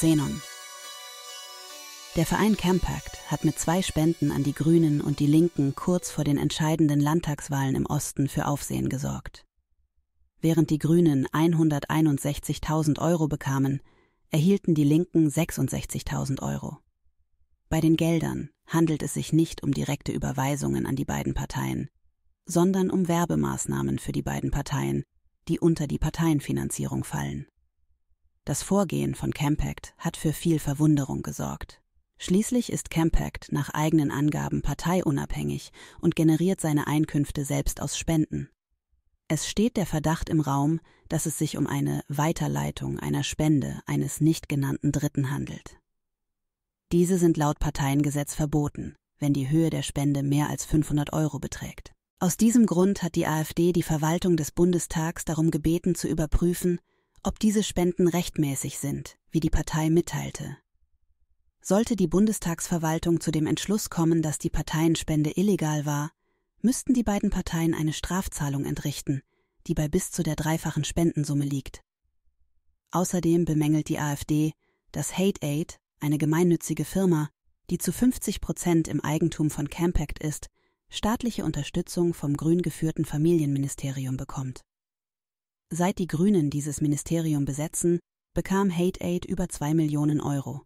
Xenon. Der Verein Campact hat mit zwei Spenden an die Grünen und die Linken kurz vor den entscheidenden Landtagswahlen im Osten für Aufsehen gesorgt. Während die Grünen 161.000 Euro bekamen, erhielten die Linken 66.000 Euro. Bei den Geldern handelt es sich nicht um direkte Überweisungen an die beiden Parteien, sondern um Werbemaßnahmen für die beiden Parteien, die unter die Parteienfinanzierung fallen. Das Vorgehen von Campact hat für viel Verwunderung gesorgt. Schließlich ist Campact nach eigenen Angaben parteiunabhängig und generiert seine Einkünfte selbst aus Spenden. Es steht der Verdacht im Raum, dass es sich um eine Weiterleitung einer Spende eines nicht genannten Dritten handelt. Diese sind laut Parteiengesetz verboten, wenn die Höhe der Spende mehr als 500 Euro beträgt. Aus diesem Grund hat die AfD die Verwaltung des Bundestags darum gebeten zu überprüfen, ob diese Spenden rechtmäßig sind, wie die Partei mitteilte sollte die Bundestagsverwaltung zu dem Entschluss kommen, dass die Parteienspende illegal war, müssten die beiden Parteien eine Strafzahlung entrichten, die bei bis zu der dreifachen Spendensumme liegt. Außerdem bemängelt die AfD, dass Hate Aid, eine gemeinnützige Firma, die zu 50 Prozent im Eigentum von Campact ist, staatliche Unterstützung vom grün geführten Familienministerium bekommt. Seit die Grünen dieses Ministerium besetzen, bekam Hate Aid über zwei Millionen Euro.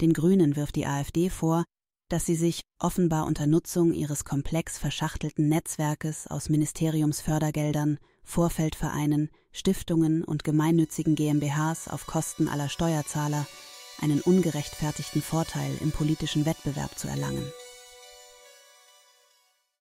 Den Grünen wirft die AfD vor, dass sie sich offenbar unter Nutzung ihres komplex verschachtelten Netzwerkes aus Ministeriumsfördergeldern, Vorfeldvereinen, Stiftungen und gemeinnützigen GmbHs auf Kosten aller Steuerzahler einen ungerechtfertigten Vorteil im politischen Wettbewerb zu erlangen.